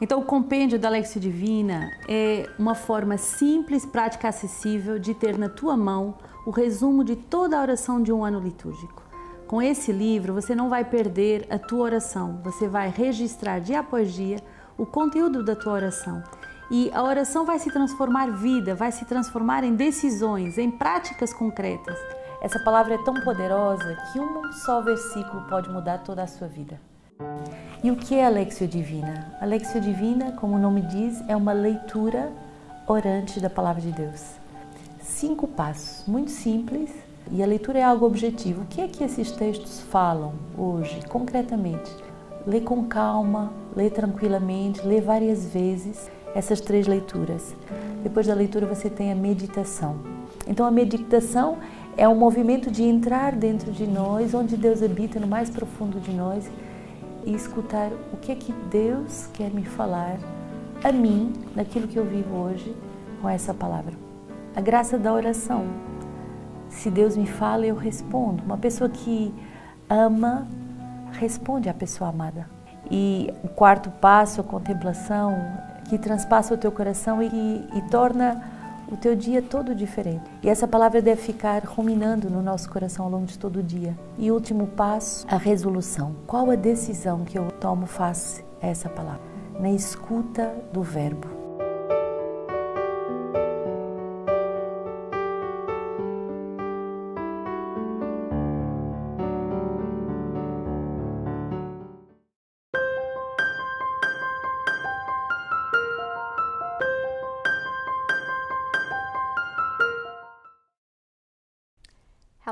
Então, o compêndio da Lexia Divina é uma forma simples, prática, acessível de ter na tua mão o resumo de toda a oração de um ano litúrgico. Com esse livro, você não vai perder a tua oração, você vai registrar dia após dia o conteúdo da tua oração. E a oração vai se transformar vida, vai se transformar em decisões, em práticas concretas. Essa palavra é tão poderosa que um só versículo pode mudar toda a sua vida. E o que é a Lexio Divina? A Lexio Divina, como o nome diz, é uma leitura orante da palavra de Deus. Cinco passos, muito simples, e a leitura é algo objetivo. O que é que esses textos falam hoje, concretamente? Lê com calma, lê tranquilamente, lê várias vezes essas três leituras. Depois da leitura você tem a meditação. Então a meditação é um movimento de entrar dentro de nós, onde Deus habita no mais profundo de nós e escutar o que é que Deus quer me falar a mim, naquilo que eu vivo hoje, com essa palavra. A graça da oração. Se Deus me fala, eu respondo. Uma pessoa que ama, responde à pessoa amada. E o quarto passo, a contemplação, que transpassa o teu coração e, e torna o teu dia todo diferente. E essa palavra deve ficar ruminando no nosso coração ao longo de todo o dia. E último passo, a resolução. Qual a decisão que eu tomo face a essa palavra? Na escuta do verbo.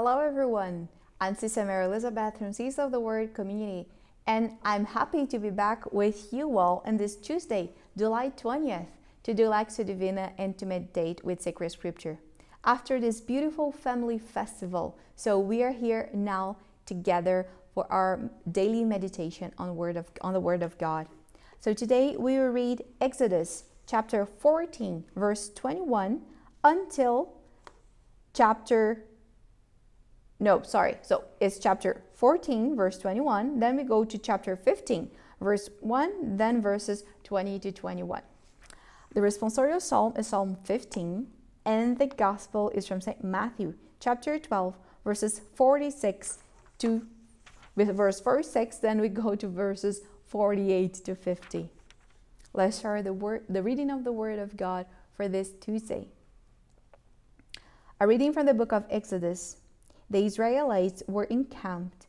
Hello everyone, I'm Sister Mary Elizabeth from Seeds of the Word community, and I'm happy to be back with you all on this Tuesday, July 20th, to do Lectio Divina and to meditate with sacred scripture. After this beautiful family festival, so we are here now together for our daily meditation on, word of, on the Word of God. So today we will read Exodus chapter 14, verse 21 until chapter no, sorry. So it's chapter 14, verse 21. Then we go to chapter 15, verse 1, then verses 20 to 21. The responsorial psalm is Psalm 15, and the gospel is from St. Matthew, chapter 12, verses 46 to with verse 46, then we go to verses 48 to 50. Let's share the word the reading of the word of God for this Tuesday. A reading from the book of Exodus the Israelites were encamped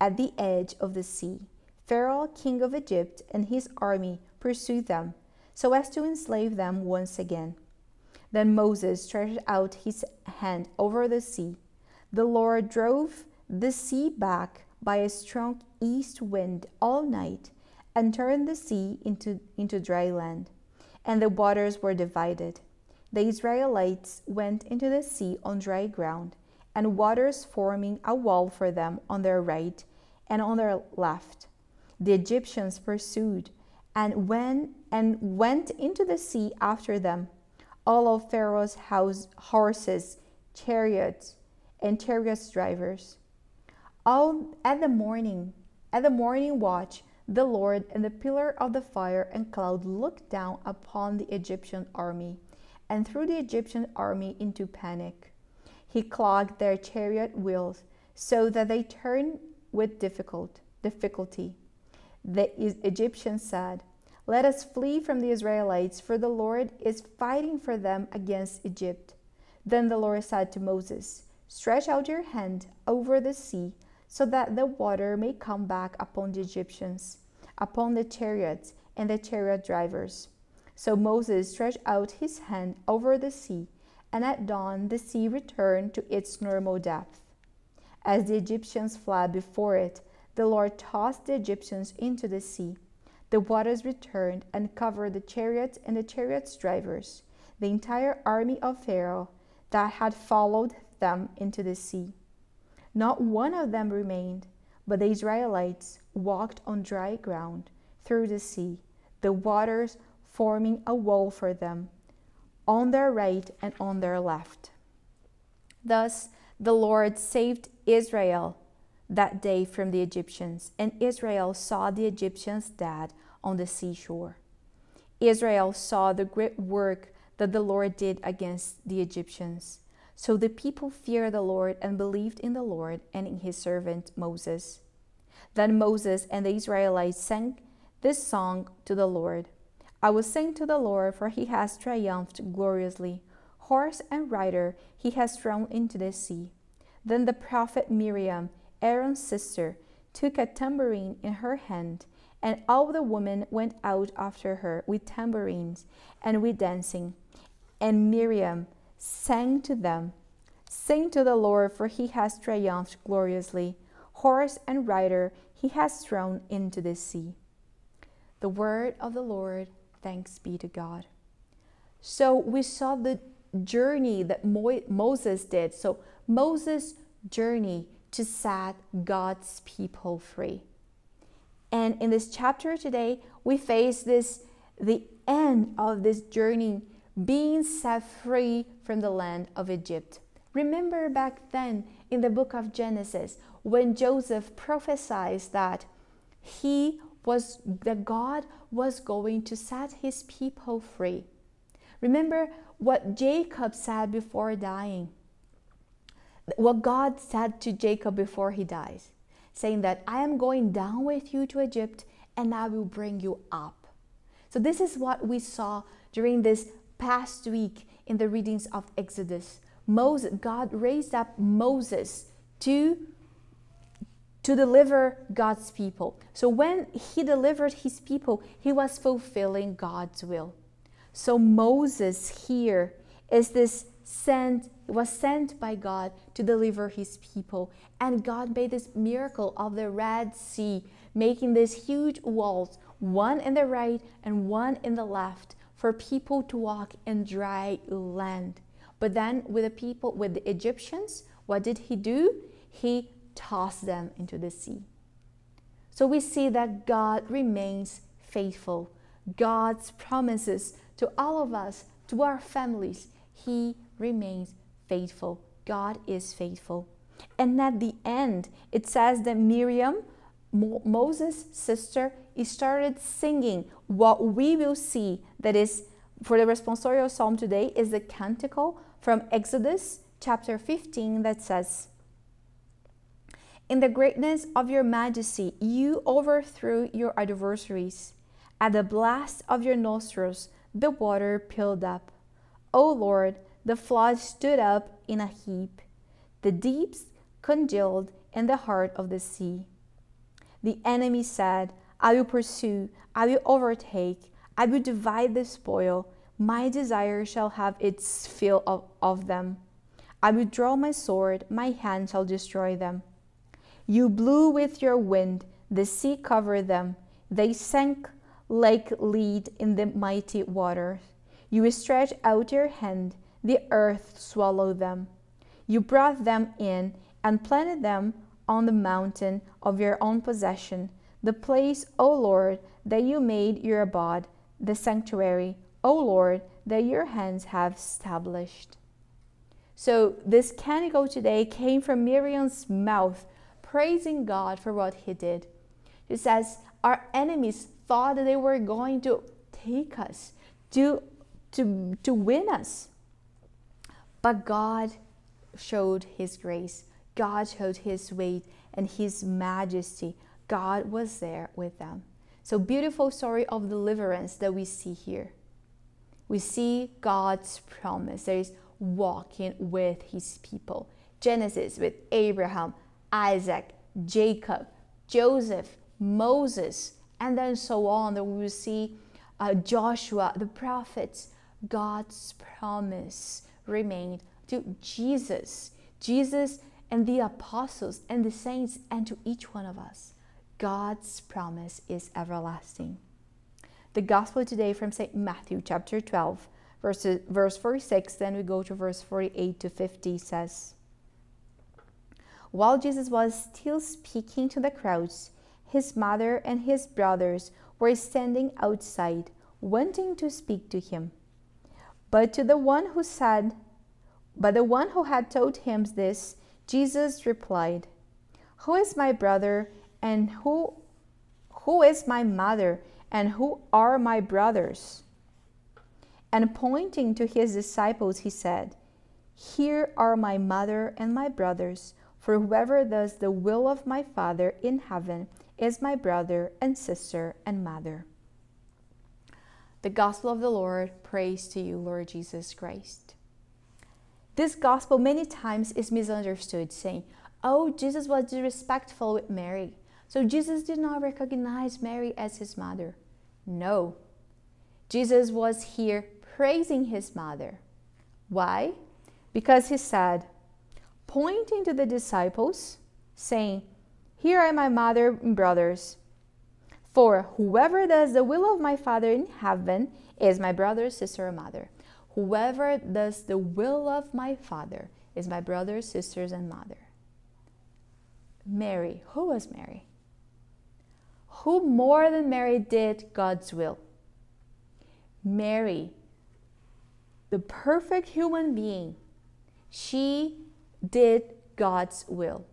at the edge of the sea. Pharaoh, king of Egypt, and his army pursued them so as to enslave them once again. Then Moses stretched out his hand over the sea. The Lord drove the sea back by a strong east wind all night and turned the sea into, into dry land, and the waters were divided. The Israelites went into the sea on dry ground and waters forming a wall for them on their right and on their left. The Egyptians pursued and went and went into the sea after them. All of Pharaoh's house, horses, chariots, and chariots drivers. All at the morning, at the morning watch, the Lord and the pillar of the fire and cloud looked down upon the Egyptian army and threw the Egyptian army into panic. He clogged their chariot wheels so that they turned with difficult, difficulty. The Egyptians said, Let us flee from the Israelites, for the Lord is fighting for them against Egypt. Then the Lord said to Moses, Stretch out your hand over the sea, so that the water may come back upon the Egyptians, upon the chariots and the chariot drivers. So Moses stretched out his hand over the sea, and at dawn the sea returned to its normal depth. As the Egyptians fled before it, the Lord tossed the Egyptians into the sea. The waters returned and covered the chariots and the chariots' drivers, the entire army of Pharaoh that had followed them into the sea. Not one of them remained, but the Israelites walked on dry ground through the sea, the waters forming a wall for them on their right and on their left. Thus the Lord saved Israel that day from the Egyptians, and Israel saw the Egyptians dead on the seashore. Israel saw the great work that the Lord did against the Egyptians. So the people feared the Lord and believed in the Lord and in his servant Moses. Then Moses and the Israelites sang this song to the Lord I will sing to the Lord, for he has triumphed gloriously. Horse and rider he has thrown into the sea. Then the prophet Miriam, Aaron's sister, took a tambourine in her hand, and all the women went out after her with tambourines and with dancing. And Miriam sang to them, Sing to the Lord, for he has triumphed gloriously. Horse and rider he has thrown into the sea. The word of the Lord, thanks be to God. So we saw the journey that Mo- Moses did. So Moses' journey to set God's people free. And in this chapter today, we face this the end of this journey being set free from the land of Egypt. Remember back then in the book of Genesis when Joseph prophesied that he was that God was going to set his people free. Remember what Jacob said before dying. What God said to Jacob before he dies, saying that I am going down with you to Egypt and I will bring you up. So this is what we saw during this past week in the readings of Exodus. Moses, God raised up Moses to to deliver God's people. So when he delivered his people, he was fulfilling God's will. So Moses here is this sent was sent by God to deliver his people. And God made this miracle of the Red Sea, making these huge walls, one in the right and one in the left, for people to walk in dry land. But then with the people, with the Egyptians, what did he do? He tossed them into the sea. So we see that God remains faithful. God's promises to all of us, to our families, He remains faithful. God is faithful. And at the end, it says that Miriam, Mo- Moses' sister, started singing what we will see that is for the responsorial psalm today is the canticle from Exodus chapter 15 that says, In the greatness of your majesty, you overthrew your adversaries. At the blast of your nostrils, the water piled up. O Lord, the floods stood up in a heap. The deeps congealed in the heart of the sea. The enemy said, I will pursue, I will overtake, I will divide the spoil. My desire shall have its fill of, of them. I will draw my sword, my hand shall destroy them. You blew with your wind, the sea covered them. They sank like lead in the mighty waters. You stretched out your hand, the earth swallowed them. You brought them in and planted them on the mountain of your own possession, the place, O Lord, that you made your abode, the sanctuary, O Lord, that your hands have established. So, this canticle today came from Miriam's mouth, praising God for what he did. He says, Our enemies thought they were going to take us, to, to, to win us. But God showed his grace, God showed his weight and his majesty. God was there with them. So, beautiful story of deliverance that we see here. We see God's promise. There is walking with his people. Genesis with Abraham, Isaac, Jacob, Joseph, Moses, and then so on. That we will see uh, Joshua, the prophets. God's promise remained to Jesus. Jesus and the apostles and the saints, and to each one of us. God's promise is everlasting. The gospel today from St. Matthew chapter 12, verses, verse 46, then we go to verse 48 to 50 says, While Jesus was still speaking to the crowds, his mother and his brothers were standing outside, wanting to speak to him. But to the one who said, but the one who had told him this, Jesus replied, Who is my brother and who who is my mother and who are my brothers? And pointing to his disciples, he said, Here are my mother and my brothers, for whoever does the will of my Father in heaven is my brother and sister and mother. The Gospel of the Lord, praise to you, Lord Jesus Christ. This gospel many times is misunderstood, saying, Oh, Jesus was disrespectful with Mary. So Jesus did not recognize Mary as his mother. No. Jesus was here praising his mother. Why? Because he said, pointing to the disciples, saying, Here are my mother and brothers. For whoever does the will of my Father in heaven is my brother, sister, or mother. Whoever does the will of my Father is my brothers, sisters, and mother. Mary, who was Mary? Who more than Mary did God's will? Mary, the perfect human being, she did God's will.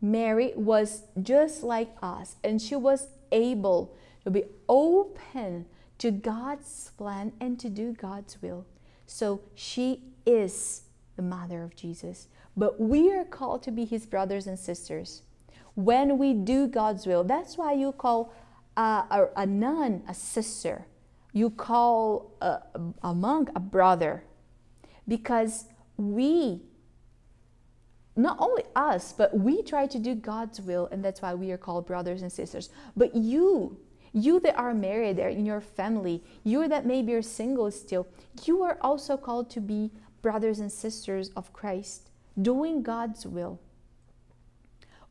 Mary was just like us, and she was able to be open to God's plan and to do God's will. So she is the mother of Jesus. But we are called to be his brothers and sisters when we do God's will. That's why you call a, a, nun a sister, you call a, a monk a brother, because we not only us, but we try to do God's will, and that's why we are called brothers and sisters. But you, you that are married there in your family, you that maybe are single still, you are also called to be brothers and sisters of Christ, doing God's will.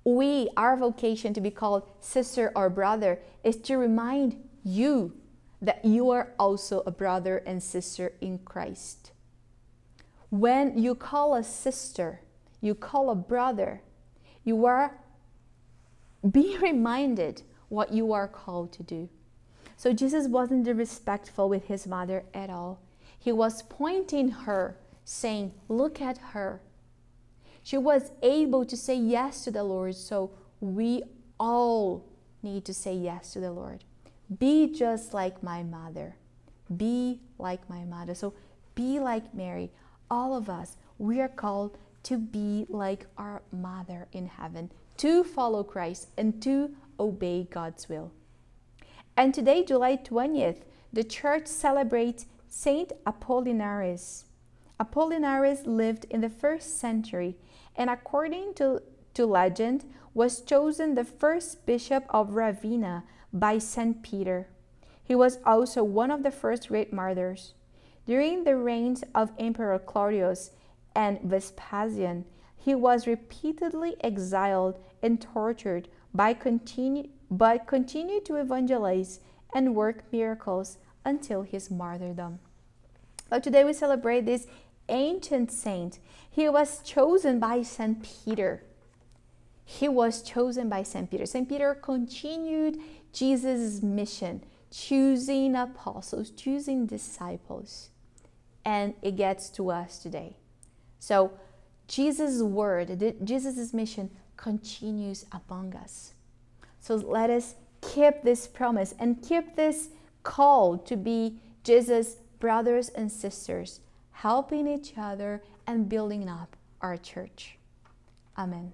We, our vocation to be called sister or brother, is to remind you that you are also a brother and sister in Christ. When you call a sister, you call a brother, you are being reminded what you are called to do. So Jesus wasn't disrespectful with his mother at all. He was pointing her, saying, Look at her. She was able to say yes to the Lord. So we all need to say yes to the Lord. Be just like my mother. Be like my mother. So be like Mary. All of us, we are called to be like our mother in heaven, to follow Christ and to obey God's will. And today, July 20th, the church celebrates Saint Apollinaris. Apollinaris lived in the first century and according to, to legend was chosen the first bishop of Ravenna by St. Peter. He was also one of the first great martyrs. During the reigns of Emperor Claudius and Vespasian, he was repeatedly exiled and tortured by but continued to evangelize and work miracles until his martyrdom. But today we celebrate this ancient saint. He was chosen by St. Peter. He was chosen by St. Peter. St. Peter continued Jesus' mission, choosing apostles, choosing disciples. And it gets to us today. So, Jesus' word, Jesus' mission continues among us. So, let us keep this promise and keep this call to be Jesus' brothers and sisters helping each other and building up our church. Amen.